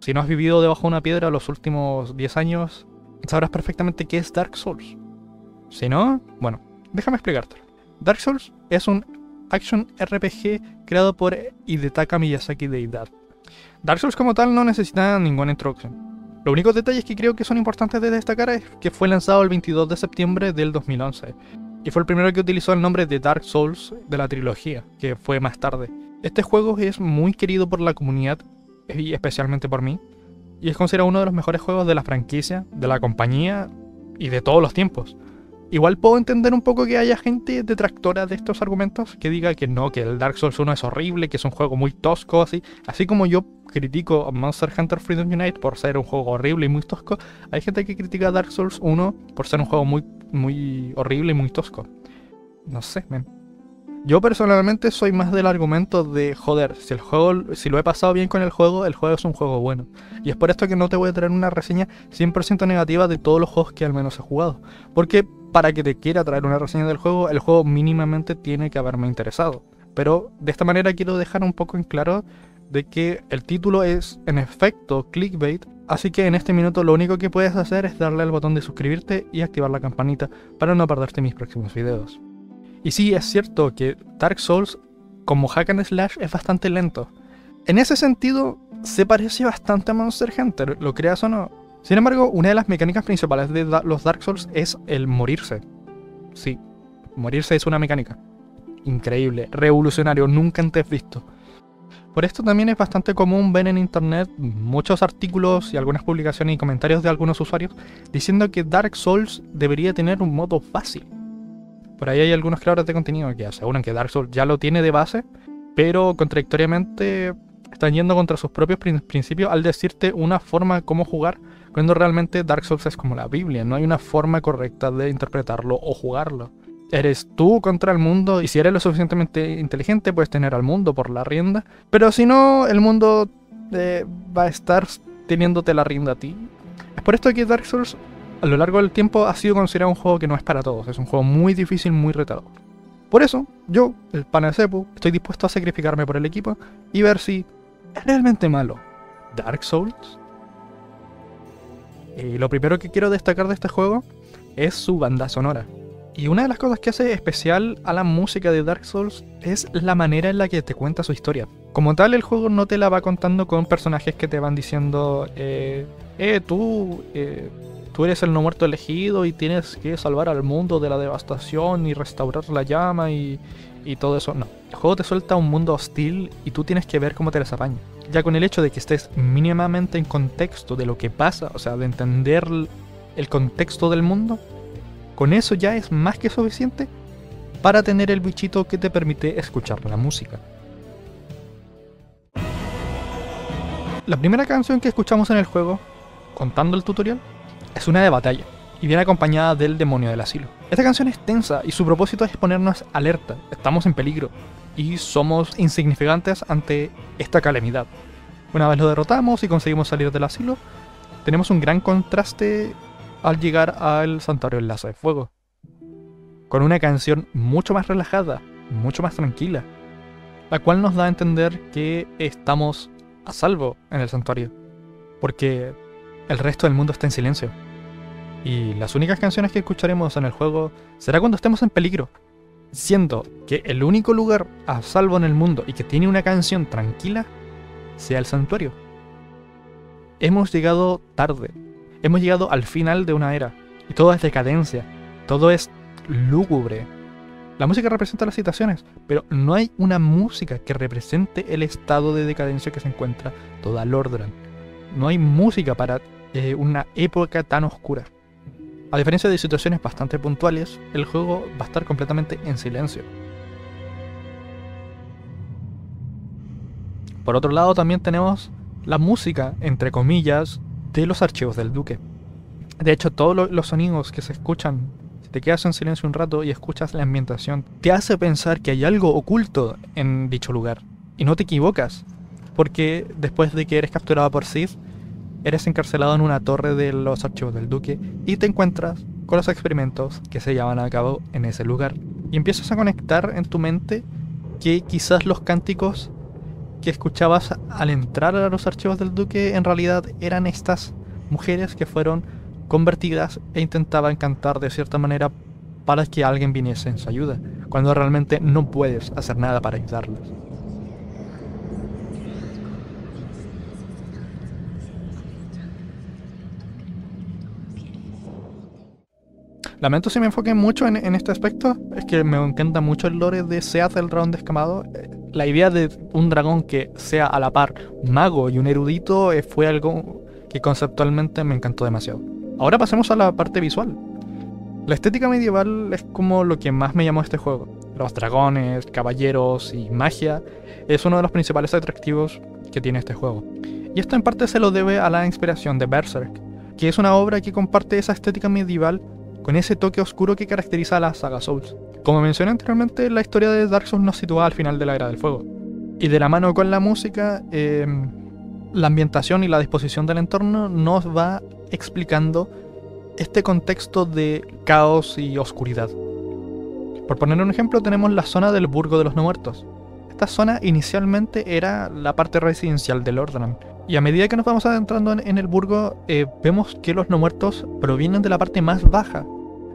Si no has vivido debajo de una piedra los últimos 10 años, sabrás perfectamente qué es Dark Souls. Si no, bueno, déjame explicártelo. Dark Souls es un action RPG creado por Hidetaka Miyazaki de Deidad. Dark Souls como tal no necesita ninguna introducción. Los únicos detalles que creo que son importantes de destacar es que fue lanzado el 22 de septiembre del 2011 y fue el primero que utilizó el nombre de Dark Souls de la trilogía, que fue más tarde. Este juego es muy querido por la comunidad especialmente por mí, y es considerado uno de los mejores juegos de la franquicia, de la compañía y de todos los tiempos. Igual puedo entender un poco que haya gente detractora de estos argumentos que diga que no, que el Dark Souls 1 es horrible, que es un juego muy tosco, así. Así como yo critico a Monster Hunter Freedom Unite por ser un juego horrible y muy tosco, hay gente que critica a Dark Souls 1 por ser un juego muy, muy horrible y muy tosco. No sé, men. Yo personalmente soy más del argumento de, joder, si el juego, si lo he pasado bien con el juego, el juego es un juego bueno. Y es por esto que no te voy a traer una reseña 100% negativa de todos los juegos que al menos he jugado. Porque para que te quiera traer una reseña del juego, el juego mínimamente tiene que haberme interesado. Pero de esta manera quiero dejar un poco en claro de que el título es en efecto clickbait, así que en este minuto lo único que puedes hacer es darle al botón de suscribirte y activar la campanita para no perderte mis próximos videos. Y sí, es cierto que Dark Souls, como hack and slash, es bastante lento. En ese sentido, se parece bastante a Monster Hunter, lo creas o no. Sin embargo, una de las mecánicas principales de los Dark Souls es el morirse. Sí, morirse es una mecánica. Increíble, revolucionario, nunca antes visto. Por esto también es bastante común ver en internet muchos artículos y algunas publicaciones y comentarios de algunos usuarios diciendo que Dark Souls debería tener un modo fácil. Por ahí hay algunos creadores de contenido que aseguran que Dark Souls ya lo tiene de base, pero contradictoriamente están yendo contra sus propios principios al decirte una forma cómo jugar, cuando realmente Dark Souls es como la Biblia, no hay una forma correcta de interpretarlo o jugarlo. Eres tú contra el mundo y si eres lo suficientemente inteligente puedes tener al mundo por la rienda, pero si no, el mundo eh, va a estar teniéndote la rienda a ti. Es por esto que Dark Souls a lo largo del tiempo ha sido considerado un juego que no es para todos, es un juego muy difícil, muy retador. Por eso, yo, el Panacepu, estoy dispuesto a sacrificarme por el equipo y ver si es realmente malo. Dark Souls. Y lo primero que quiero destacar de este juego es su banda sonora. Y una de las cosas que hace especial a la música de Dark Souls es la manera en la que te cuenta su historia. Como tal, el juego no te la va contando con personajes que te van diciendo, eh, eh tú, eh, tú eres el no muerto elegido y tienes que salvar al mundo de la devastación y restaurar la llama y, todo eso. No, el juego te suelta un mundo hostil y tú tienes que ver cómo te las apañas. Ya con el hecho de que estés mínimamente en contexto de lo que pasa, o sea, de entender el contexto del mundo, con eso ya es más que suficiente para tener el bichito que te permite escuchar la música. La primera canción que escuchamos en el juego, contando el tutorial, es una de batalla y viene acompañada del demonio del asilo. Esta canción es tensa y su propósito es ponernos alerta, estamos en peligro y somos insignificantes ante esta calamidad. Una vez lo derrotamos y conseguimos salir del asilo, tenemos un gran contraste al llegar al santuario Enlace de Fuego, con una canción mucho más relajada, mucho más tranquila, la cual nos da a entender que estamos a salvo en el santuario, porque el resto del mundo está en silencio. Y las únicas canciones que escucharemos en el juego será cuando estemos en peligro. Siendo que el único lugar a salvo en el mundo y que tiene una canción tranquila sea el santuario. Hemos llegado tarde. Hemos llegado al final de una era. Y todo es decadencia. Todo es lúgubre. La música representa las situaciones, pero no hay una música que represente el estado de decadencia que se encuentra toda Lordran. No hay música para una época tan oscura. A diferencia de situaciones bastante puntuales, el juego va a estar completamente en silencio. Por otro lado también tenemos la música, entre comillas, de los archivos del duque. De hecho, todos los sonidos que se escuchan, si te quedas en silencio un rato y escuchas la ambientación, te hace pensar que hay algo oculto en dicho lugar. Y no te equivocas, porque después de que eres capturado por Sith, eres encarcelado en una torre de los archivos del duque y te encuentras con los experimentos que se llevan a cabo en ese lugar. Y empiezas a conectar en tu mente que quizás los cánticos que escuchabas al entrar a los archivos del duque en realidad eran estas mujeres que fueron convertidas e intentaban cantar de cierta manera para que alguien viniese en su ayuda, cuando realmente no puedes hacer nada para ayudarlas. Lamento si me enfoqué mucho en, este aspecto, es que me encanta mucho el lore de Seath el dragón descamado. Eh, la idea de un dragón que sea a la par mago y un erudito eh, fue algo que conceptualmente me encantó demasiado. Ahora pasemos a la parte visual. La estética medieval es como lo que más me llamó este juego. Los dragones, caballeros y magia es uno de los principales atractivos que tiene este juego. Y esto en parte se lo debe a la inspiración de Berserk, que es una obra que comparte esa estética medieval con ese toque oscuro que caracteriza a la saga Souls. Como mencioné anteriormente, la historia de Dark Souls nos sitúa al final de la Era del Fuego. Y de la mano con la música, em, la ambientación y la disposición del entorno nos va explicando este contexto de caos y oscuridad. Por poner un ejemplo, tenemos la zona del Burgo de los No Muertos. Esta zona inicialmente era la parte residencial del Ordran, y a medida que nos vamos adentrando en, el burgo, eh, vemos que los no muertos provienen de la parte más baja.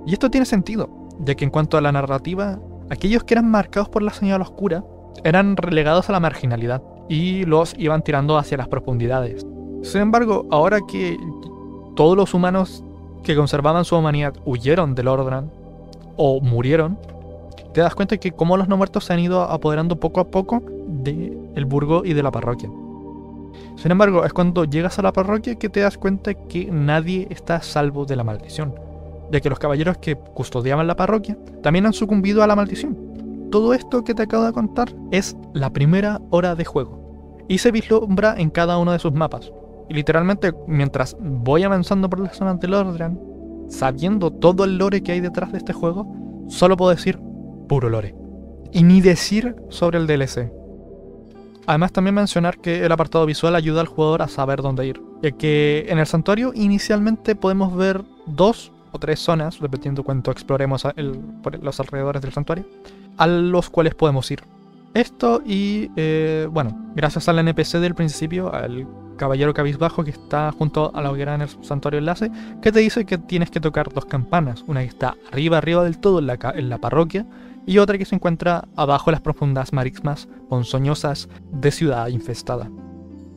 Y esto tiene sentido, ya que en cuanto a la narrativa, aquellos que eran marcados por la señal oscura eran relegados a la marginalidad y los iban tirando hacia las profundidades. Sin embargo, ahora que todos los humanos que conservaban su humanidad huyeron del Ordran o murieron, te das cuenta que como los no muertos se han ido apoderando poco a poco del el burgo y de la parroquia. Sin embargo, es cuando llegas a la parroquia que te das cuenta que nadie está salvo de la maldición, ya que los caballeros que custodiaban la parroquia también han sucumbido a la maldición. Todo esto que te acabo de contar es la primera hora de juego, y se vislumbra en cada uno de sus mapas. Y literalmente, mientras voy avanzando por las zonas del Ordran, sabiendo todo el lore que hay detrás de este juego, solo puedo decir puro lore. Y ni decir sobre el DLC, Además también mencionar que el apartado visual ayuda al jugador a saber dónde ir, ya que en el santuario inicialmente podemos ver dos o tres zonas, dependiendo cuánto exploremos los alrededores del santuario, a los cuales podemos ir. Esto y, eh, bueno, gracias al NPC del principio, al caballero cabizbajo que está junto a la hoguera en el santuario enlace, que te dice que tienes que tocar dos campanas, una que está arriba, arriba del todo en la parroquia, y otra que se encuentra abajo en las profundas marismas ponzoñosas de Ciudad Infestada.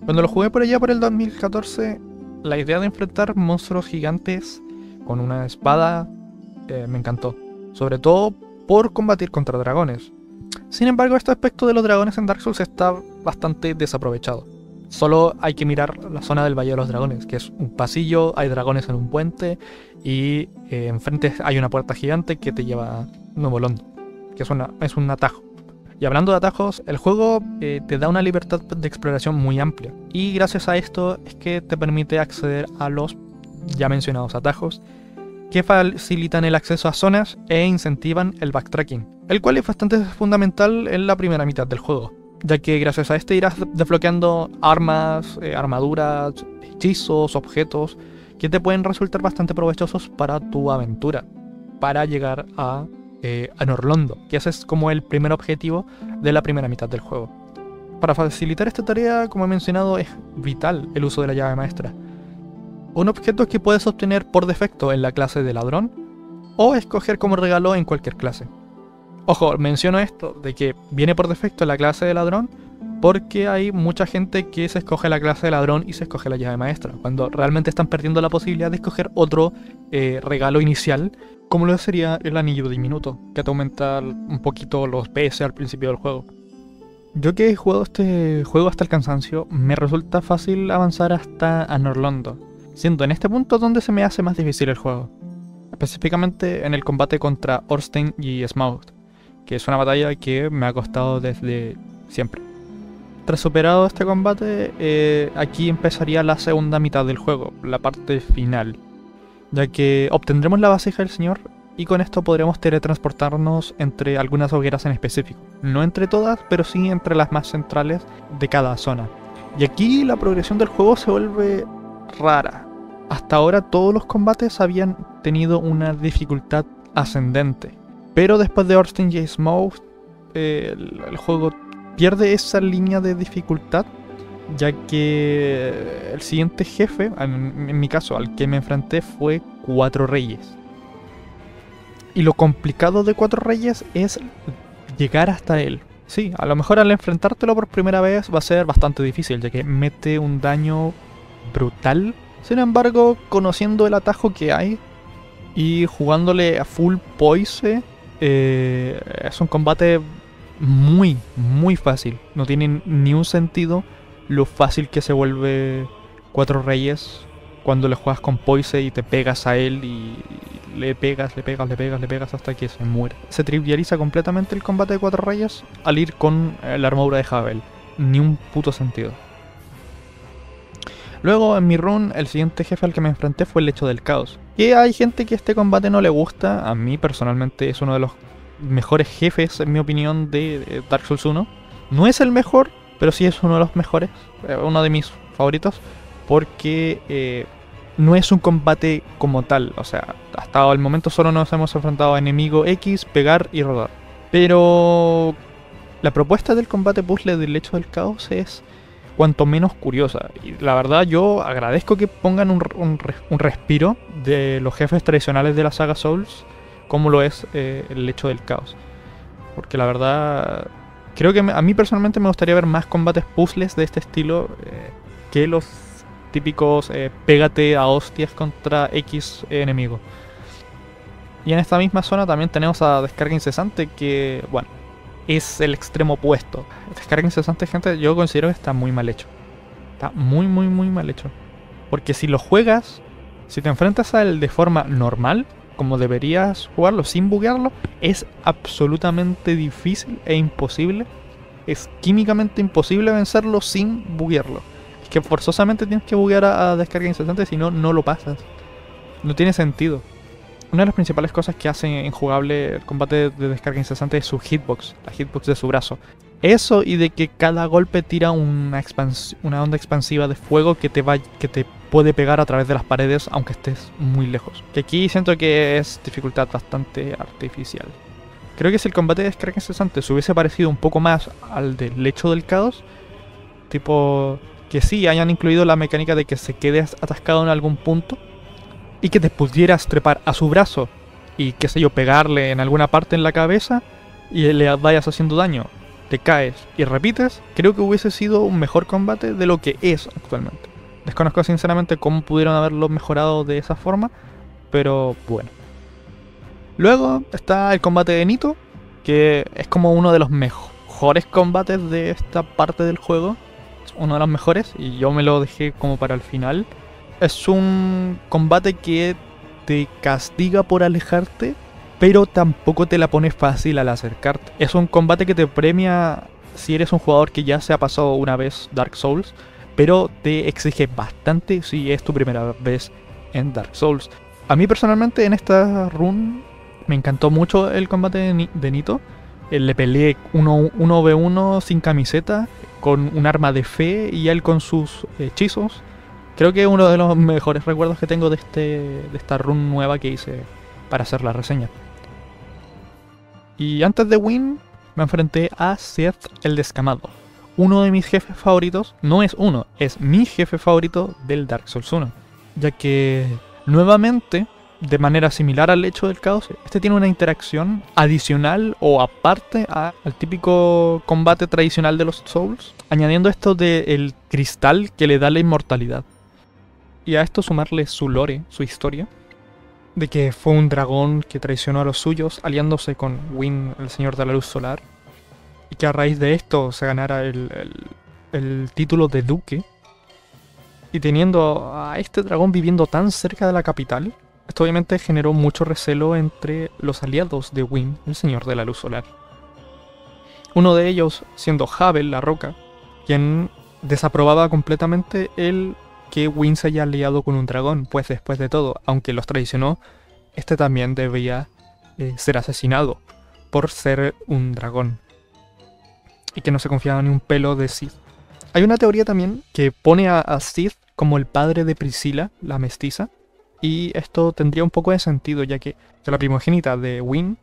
Cuando lo jugué por allá por el 2014, la idea de enfrentar monstruos gigantes con una espada eh, me encantó, sobre todo por combatir contra dragones. Sin embargo, este aspecto de los dragones en Dark Souls está bastante desaprovechado. Solo hay que mirar la zona del Valle de los Dragones, que es un pasillo, hay dragones en un puente y eh, enfrente hay una puerta gigante que te lleva a Nuevo Londo que es, un atajo. Y hablando de atajos, el juego eh, te da una libertad de exploración muy amplia. Y gracias a esto es que te permite acceder a los ya mencionados atajos, que facilitan el acceso a zonas e incentivan el backtracking, el cual es bastante fundamental en la primera mitad del juego, ya que gracias a este irás desbloqueando armas, eh, armaduras, hechizos, objetos, que te pueden resultar bastante provechosos para tu aventura, para llegar a eh, a que ese es como el primer objetivo de la primera mitad del juego. Para facilitar esta tarea, como he mencionado, es vital el uso de la llave maestra. Un objeto que puedes obtener por defecto en la clase de ladrón o escoger como regalo en cualquier clase. Ojo, menciono esto de que viene por defecto en la clase de ladrón porque hay mucha gente que se escoge la clase de ladrón y se escoge la llave maestra, cuando realmente están perdiendo la posibilidad de escoger otro eh, regalo inicial como lo sería el anillo diminuto, que te aumenta un poquito los PS al principio del juego. Yo que he jugado este juego hasta el cansancio, me resulta fácil avanzar hasta Anorlondo, siendo en este punto donde se me hace más difícil el juego. Específicamente en el combate contra Orstein y Smaug, que es una batalla que me ha costado desde siempre. Tras superado este combate, eh, aquí empezaría la segunda mitad del juego, la parte final, ya que obtendremos la vasija del Señor y con esto podremos teletransportarnos entre algunas hogueras en específico. No entre todas, pero sí entre las más centrales de cada zona. Y aquí la progresión del juego se vuelve rara. Hasta ahora todos los combates habían tenido una dificultad ascendente. Pero después de Orstein J. Smoke, el, el juego pierde esa línea de dificultad, ya que el siguiente jefe, en, mi caso, al que me enfrenté fue Cuatro Reyes. Y lo complicado de Cuatro Reyes es llegar hasta él. Sí, a lo mejor al enfrentártelo por primera vez va a ser bastante difícil, ya que mete un daño brutal. Sin embargo, conociendo el atajo que hay y jugándole a full poise, eh, es un combate muy, muy fácil. No tiene ni un sentido lo fácil que se vuelve Cuatro Reyes cuando le juegas con poise y te pegas a él y le pegas, le pegas, le pegas, le pegas hasta que se muere. Se trivializa completamente el combate de cuatro rayas al ir con eh, la armadura de Havel. Ni un puto sentido. Luego en mi run, el siguiente jefe al que me enfrenté fue el Lecho del Caos. Que hay gente que este combate no le gusta. A mí personalmente es uno de los mejores jefes, en mi opinión, de Dark Souls 1. No es el mejor, pero sí es uno de los mejores. Eh, uno de mis favoritos. Porque eh, no es un combate como tal. O sea, hasta el momento solo nos hemos enfrentado a enemigo X, pegar y rodar. Pero la propuesta del combate puzzle del hecho del caos es cuanto menos curiosa. Y la verdad yo agradezco que pongan un, respiro de los jefes tradicionales de la saga Souls, como lo es eh, el hecho del caos. Porque la verdad, creo que a mí personalmente me gustaría ver más combates puzzles de este estilo eh, que los típicos eh, pégate a hostias contra X enemigo. Y en esta misma zona también tenemos a descarga incesante que, bueno, es el extremo opuesto. Descarga incesante, gente, yo considero que está muy mal hecho. Está muy, muy, muy mal hecho. Porque si lo juegas, si te enfrentas a él de forma normal, como deberías jugarlo sin buguearlo, es absolutamente difícil e imposible. Es químicamente imposible vencerlo sin buguearlo que forzosamente tienes que buguear a, descarga incesante, si no, no lo pasas. No tiene sentido. Una de las principales cosas que hace injugable el combate de descarga incesante es su hitbox, la hitbox de su brazo. Eso y de que cada golpe tira una, una onda expansiva de fuego que te, va, que te puede pegar a través de las paredes aunque estés muy lejos. Que aquí siento que es dificultad bastante artificial. Creo que si el combate de descarga incesante se hubiese parecido un poco más al del lecho del caos, tipo que sí hayan incluido la mecánica de que se quede atascado en algún punto y que te pudieras trepar a su brazo y qué sé yo, pegarle en alguna parte en la cabeza y le vayas haciendo daño, te caes y repites, creo que hubiese sido un mejor combate de lo que es actualmente. Desconozco sinceramente cómo pudieron haberlo mejorado de esa forma, pero bueno. Luego está el combate de Nito, que es como uno de los mejores combates de esta parte del juego uno de los mejores y yo me lo dejé como para el final. Es un combate que te castiga por alejarte, pero tampoco te la pone fácil al acercarte. Es un combate que te premia si eres un jugador que ya se ha pasado una vez Dark Souls, pero te exige bastante si es tu primera vez en Dark Souls. A mí personalmente en esta run me encantó mucho el combate de Nito. Eh, le peleé 1v1 sin camiseta con un arma de fe y él con sus hechizos. Creo que es uno de los mejores recuerdos que tengo de, este, de esta run nueva que hice para hacer la reseña. Y antes de Win me enfrenté a Seth el Descamado. Uno de mis jefes favoritos, no es uno, es mi jefe favorito del Dark Souls 1. Ya que nuevamente de manera similar al hecho del caos, este tiene una interacción adicional o aparte al típico combate tradicional de los Souls, añadiendo esto del cristal que le da la inmortalidad. Y a esto sumarle su lore, su historia, de que fue un dragón que traicionó a los suyos, aliándose con Win, el señor de la luz solar, y que a raíz de esto se ganara el, el título de duque. Y teniendo a este dragón viviendo tan cerca de la capital, esto obviamente generó mucho recelo entre los aliados de Wynn, el Señor de la Luz Solar. Uno de ellos siendo Havel, la roca, quien desaprobaba completamente el que Wynn se haya aliado con un dragón, pues después de todo, aunque los traicionó, este también debía eh, ser asesinado por ser un dragón. Y que no se confiaba ni un pelo de Sith. Hay una teoría también que pone a, a Sith como el padre de Priscila, la mestiza, y esto tendría un poco de sentido, ya que la primogénita de Win,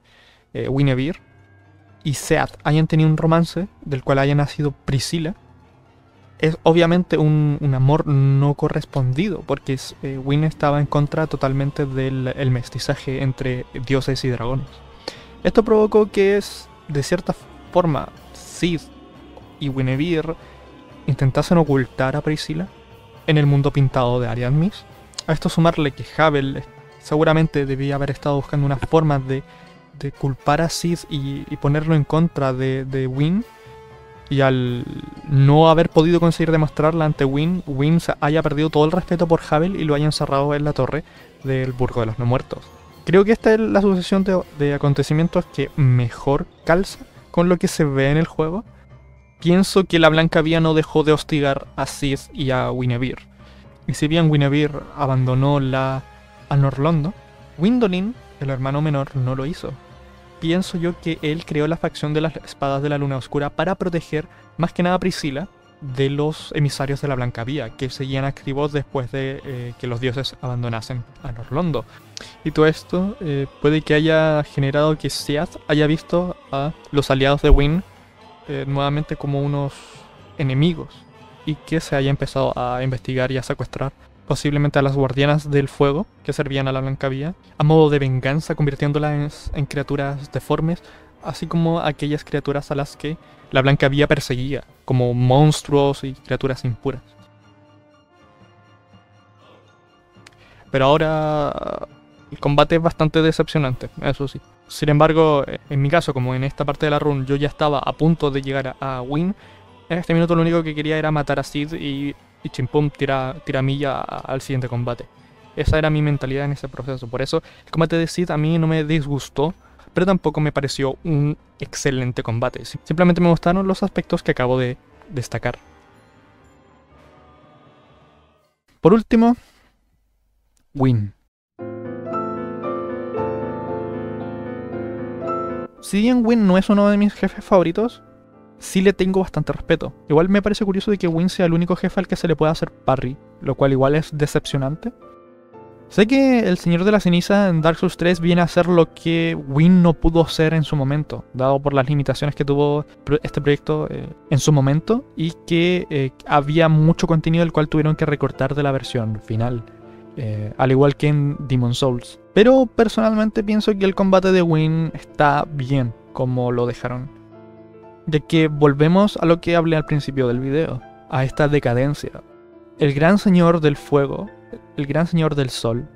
eh, y Seath hayan tenido un romance del cual haya nacido Priscila, es obviamente un, amor no correspondido, porque eh, Win estaba en contra totalmente del el mestizaje entre dioses y dragones. Esto provocó que es, de cierta forma, Sid y Guinevere intentasen ocultar a Priscila en el mundo pintado de Ariadnis. A esto sumarle que Havel seguramente debía haber estado buscando una forma de, de culpar a Sid y, ponerlo en contra de, de. Y al no haber podido conseguir demostrarla ante Win, Win haya perdido todo el respeto por Havel y lo haya encerrado en la torre del Burgo de los No Muertos. Creo que esta es la sucesión de acontecimientos que mejor calza con lo que se ve en el juego pienso que la Blanca Vía no dejó de hostigar a Sid y a Guinevere. Y si bien Guinevere abandonó la Anorlondo, Windolin, el hermano menor, no lo hizo. Pienso yo que él creó la facción de las espadas de la luna oscura para proteger más que nada a Priscila de los emisarios de la Blanca Vía, que seguían activos después de eh, que los dioses abandonasen a Norlondo. Y todo esto eh, puede que haya generado que Seath haya visto a los aliados de Win eh, nuevamente como unos enemigos y que se haya empezado a investigar y a secuestrar posiblemente a las guardianas del fuego que servían a la Blanca Vía, a modo de venganza convirtiéndolas en criaturas deformes, así como aquellas criaturas a las que la Blanca Vía perseguía, como monstruos y criaturas impuras. Pero ahora el combate es bastante decepcionante, eso sí. Sin embargo, en mi caso, como en esta parte de la run yo ya estaba a punto de llegar a, Win, en este minuto lo único que quería era matar a Sid y, y chimpum tira, milla al siguiente combate. Esa era mi mentalidad en ese proceso. Por eso el combate de Sid a mí no me disgustó, pero tampoco me pareció un excelente combate. Simplemente me gustaron los aspectos que acabo de destacar. Por último, Win. Si bien Win no es uno de mis jefes favoritos, sí le tengo bastante respeto. Igual me parece curioso de que Win sea el único jefe al que se le pueda hacer parry, lo cual igual es decepcionante. Sé que el Señor de la Ceniza en Dark Souls 3 viene a ser lo que Win no pudo ser en su momento, dado por las limitaciones que tuvo este proyecto eh, en su momento y que eh, había mucho contenido del cual tuvieron que recortar de la versión final. Eh, al igual que en Demon Souls. Pero personalmente pienso que el combate de Win está bien como lo dejaron. Ya que volvemos a lo que hablé al principio del video, a esta decadencia. El gran señor del fuego, el gran señor del sol,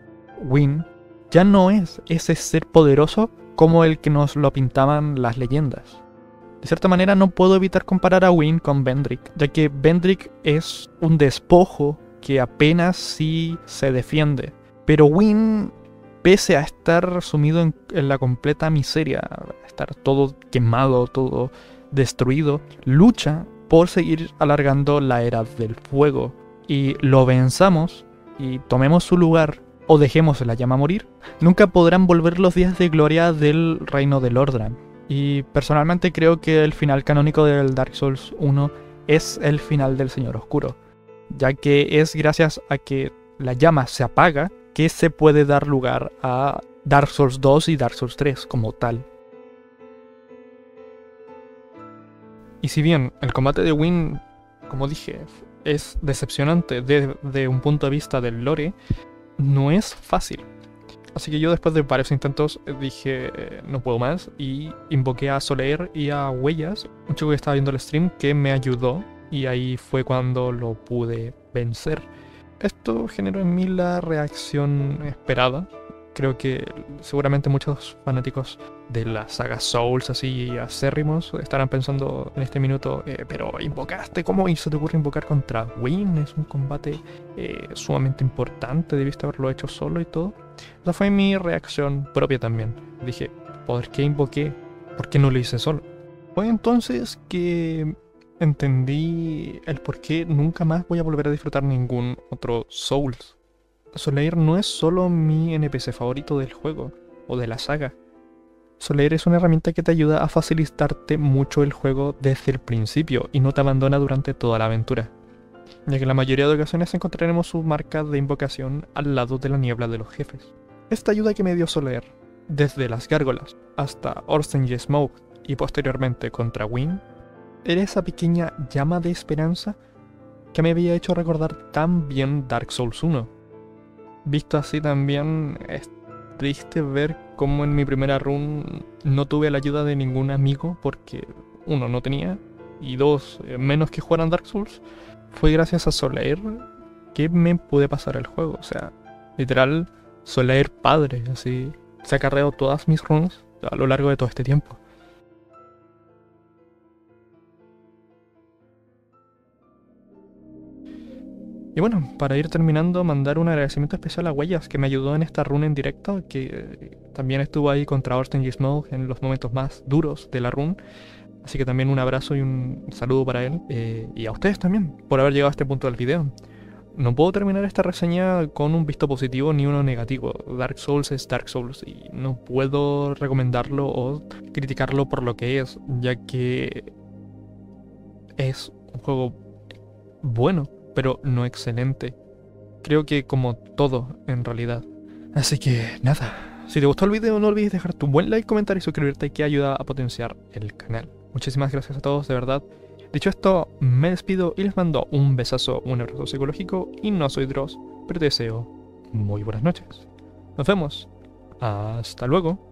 Win, ya no es ese ser poderoso como el que nos lo pintaban las leyendas. De cierta manera no puedo evitar comparar a Win con Vendrick, ya que Vendrick es un despojo que apenas sí se defiende. Pero Win, pese a estar sumido en, la completa miseria, estar todo quemado, todo destruido, lucha por seguir alargando la era del fuego. Y lo venzamos y tomemos su lugar o dejemos la llama morir, nunca podrán volver los días de gloria del reino de Lordran. Y personalmente creo que el final canónico del Dark Souls 1 es el final del Señor Oscuro ya que es gracias a que la llama se apaga que se puede dar lugar a Dark Souls 2 y Dark Souls 3 como tal. Y si bien el combate de Win, como dije, es decepcionante desde un punto de vista del lore, no es fácil. Así que yo después de varios intentos dije no puedo más y invoqué a Soleil y a Huellas, un chico que estaba viendo el stream que me ayudó y ahí fue cuando lo pude vencer. Esto generó en mí la reacción esperada. Creo que seguramente muchos fanáticos de la saga Souls así acérrimos estarán pensando en este minuto, eh, pero invocaste, ¿cómo se te ocurre invocar contra Win? Es un combate eh, sumamente importante, debiste haberlo hecho solo y todo. Esa fue mi reacción propia también. Dije, ¿por qué invoqué? ¿Por qué no lo hice solo? Fue entonces que entendí el por qué nunca más voy a volver a disfrutar ningún otro Souls. Soleil no es solo mi NPC favorito del juego o de la saga. Soleil es una herramienta que te ayuda a facilitarte mucho el juego desde el principio y no te abandona durante toda la aventura, ya que en la mayoría de ocasiones encontraremos su marca de invocación al lado de la niebla de los jefes. Esta ayuda que me dio Soleil, desde las gárgolas hasta Orsen y Smoke y posteriormente contra Win, era esa pequeña llama de esperanza que me había hecho recordar tan bien Dark Souls 1. Visto así también es triste ver cómo en mi primera run no tuve la ayuda de ningún amigo porque uno no tenía y dos eh, menos que jugaran Dark Souls. Fue gracias a Solaire que me pude pasar el juego. O sea, literal, Solaire padre, así. Se ha cargado todas mis runs a lo largo de todo este tiempo. Y bueno, para ir terminando, mandar un agradecimiento especial a Huellas, que me ayudó en esta run en directo, que eh, también estuvo ahí contra Orsten y Smoke en los momentos más duros de la run. Así que también un abrazo y un saludo para él. Eh, y a ustedes también, por haber llegado a este punto del video. No puedo terminar esta reseña con un visto positivo ni uno negativo. Dark Souls es Dark Souls y no puedo recomendarlo o criticarlo por lo que es, ya que es un juego bueno, pero no excelente. Creo que como todo en realidad. Así que nada, si te gustó el video no olvides dejar tu buen like, comentar y suscribirte que ayuda a potenciar el canal. Muchísimas gracias a todos, de verdad. Dicho esto, me despido y les mando un besazo, un abrazo psicológico y no soy Dross, pero te deseo muy buenas noches. Nos vemos. Hasta luego.